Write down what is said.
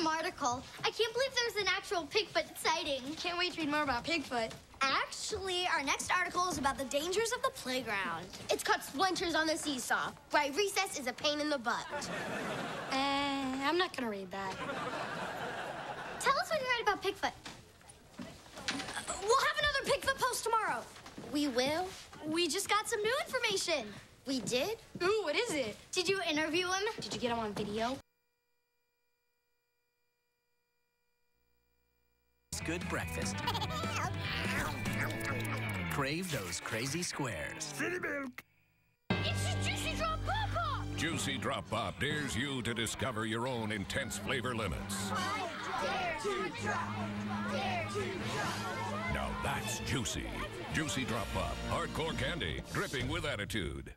awesome article. I can't believe there's an actual Pigfoot sighting. Can't wait to read more about Pigfoot. Actually, our next article is about the dangers of the playground. It's called Splinters on the Seesaw. Why recess is a pain in the butt. Uh, I'm not gonna read that. Tell us when you write about Pigfoot. We'll have another Pigfoot post tomorrow. We will. We just got some new information. We did? Ooh, what is it? Did you interview him? Did you get him on video? Good breakfast. Crave those crazy squares. Cinnamilk. It's the Juicy Drop Papa! Juicy Drop Pop dares you to discover your own intense flavor limits. Dare to drop. Dare to drop. Now that's juicy. Juicy Drop Pop, hardcore candy, dripping with attitude.